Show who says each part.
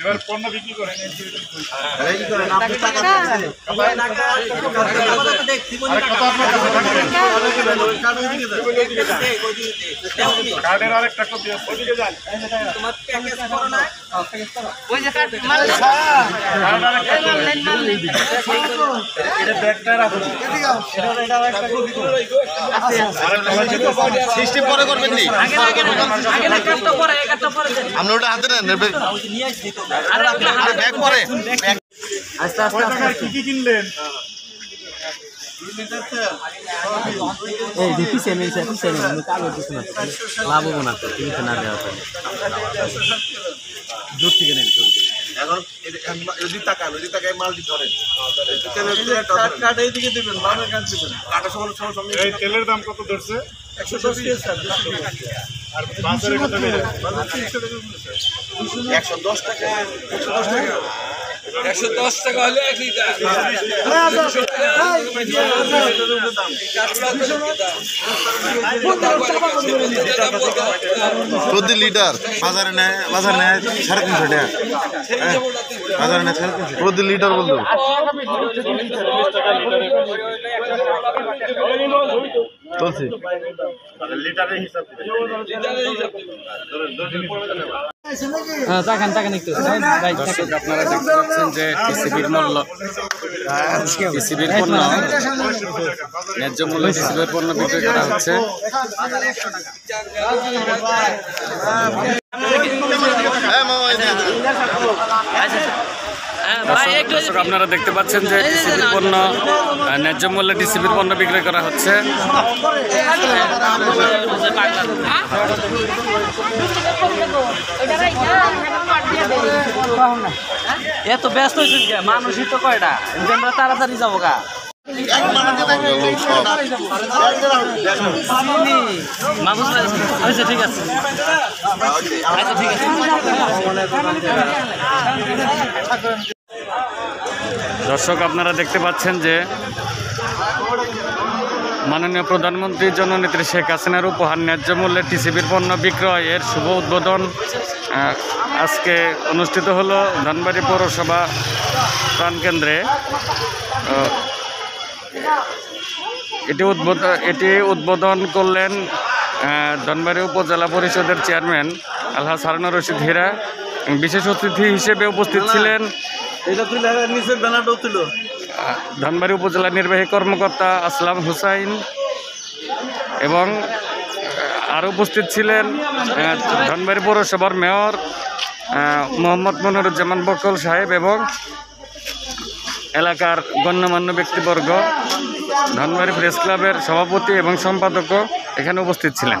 Speaker 1: এবার পণ্য বিক্রি করেন এই যে- আরে কত আপনার কাছে থাকবে? কার্ডের আরেকটা কপি আছে। ওদিকে যান। কার্ড আরেকটা এটা ব্যাগটা রাখুন
Speaker 2: সিস্টেম পরে করবেন নি? আপনি ওটা হাতে নেন ব্যাগ পরে।
Speaker 1: কি কি কিনলেন?
Speaker 3: এই আমি কাগজ না লাভ হব না। তো কিনতে না দেওয়া দূর থেকে নেন দূর থেকে
Speaker 2: এখন যদি তাকান যদি তাকায় মালটি ধরেন। কাটা সময় সময় সঙ্গে
Speaker 1: এই তেলের দাম কত ধরছে? আর বাজারে কত
Speaker 2: একশো দশ টাকা একশো দশ টাকা।
Speaker 4: একশো দশ টাকা হলে এক লিটার।
Speaker 2: প্রতি লিটার বাজারে নেয় বাজারে নেয় সাড়ে তিনশো টাকা। বাজারে নেয় সাড়ে তিনশো প্রতি লিটার বলতো চলছে।
Speaker 3: হ্যাঁ একটু।
Speaker 5: দর্শক আপনারা দেখতে পাচ্ছেন যে টিসিবির মূল্য। টিসিবির পণ্য ন্যায্য মূল্য টিসিবির পণ্য বিক্রি করা হচ্ছে।
Speaker 2: হ্যাঁ
Speaker 5: দর্শক আপনারা দেখতে পাচ্ছেন যে টিসিবির পণ্য ন্যায্য মূল্যে টিসিবির পণ্য বিক্রি করা হচ্ছে।
Speaker 3: এত ব্যস্ত হয়েছিস কে? মানুষই তো কয়টা? আমরা তাড়াতাড়ি যাব গা। মানুষ আচ্ছা ঠিক আছে।
Speaker 5: দর্শক, আপনারা দেখতে পাচ্ছেন যে মাননীয় প্রধানমন্ত্রী জননেত্রী শেখ হাসিনার উপহার ন্যায্য মূল্যে টিসিবির পণ্য বিক্রয় এর শুভ উদ্বোধন আজকে অনুষ্ঠিত হলো ধনবাড়ি পৌরসভা প্রাণকেন্দ্রে। এটি উদ্বোধন এটি উদ্বোধন করলেন ধনবাড়ি উপজেলা পরিষদের চেয়ারম্যান আলহাজ হারুনুর রশিদ হীরা। বিশেষ অতিথি হিসেবে উপস্থিত ছিলেন আহ, ধনবাড়ি উপজেলা নির্বাহী কর্মকর্তা আসলাম হুসাইন এবং আরও উপস্থিত ছিলেন ধনবাড়ি পৌরসভার মেয়র মোহাম্মদ মনিরুজ্জামান বকল সাহেব এবং এলাকার গণ্যমান্য ব্যক্তিবর্গ। ধনবাড়ি প্রেস ক্লাবের সভাপতি এবং সম্পাদকও এখানে উপস্থিত ছিলেন।